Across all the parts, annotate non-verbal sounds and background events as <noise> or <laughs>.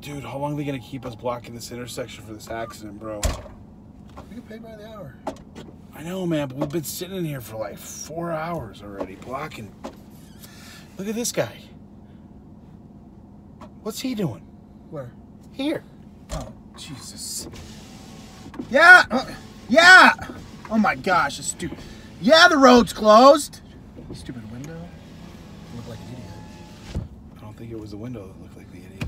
Dude, how long are they gonna keep us blocking this intersection for this accident, bro? We get paid by the hour. I know, man, but we've been sitting in here for like four hours already, blocking. Look at this guy. What's he doing? Where? Here. Oh, Jesus. Yeah! uh, yeah! Oh my gosh, it's stupid. Yeah, the road's closed. Stupid window. You look like an idiot. I don't think it was the window that looked like the idiot.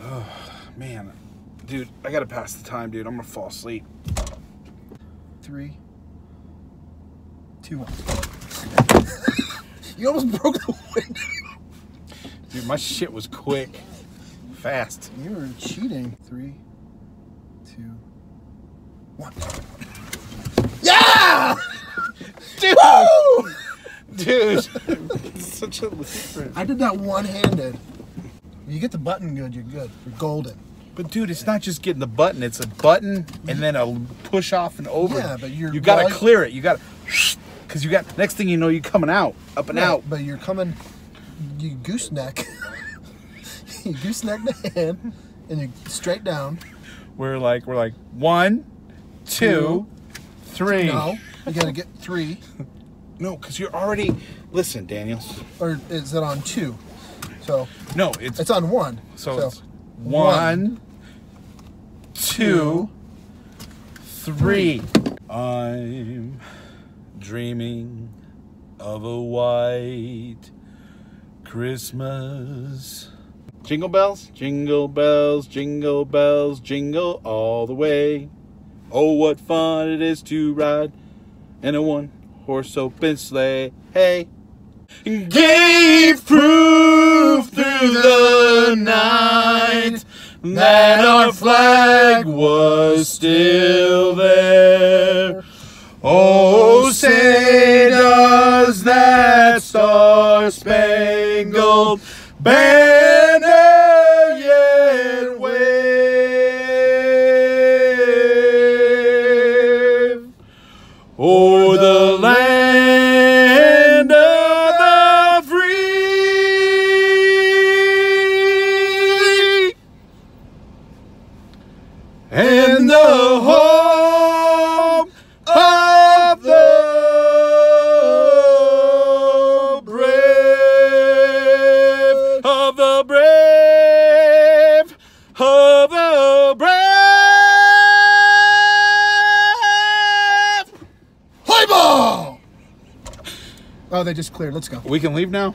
Oh, man. Dude, I gotta pass the time, dude. I'm gonna fall asleep. Three, two, one. <laughs> you almost broke the window. Dude, my shit was quick. Fast. You were cheating. Three, two, one. Yeah! Dude! Woo! Dude! <laughs> Such a loser. I did that one-handed. You get the button good, you're good. You're golden. But dude, it's not just getting the button. It's a button and then a push off and over. Yeah, but you're- you gotta well, clear it. You gotta because you got next thing you know, you're coming out, up and out. But you're coming, you gooseneck. <laughs> you gooseneck the hand, and you straight down. We're like we're like one, two, three. No, you gotta get three. <laughs> no, because you're already. Listen, Daniels. Or is it on two? So No, it's, it's on one. so, it's one, two, three. I'm dreaming of a white Christmas. Jingle bells, jingle bells, jingle bells, jingle all the way. Oh, what fun it is to ride in a one horse open sleigh. Hey, gave proof through the night that our flag was still there. Oh, say does that star spangled banner yet wave o'er the land and the home of the brave, of the brave, of the brave. Play ball! Oh, they just cleared. Let's go. We can leave now.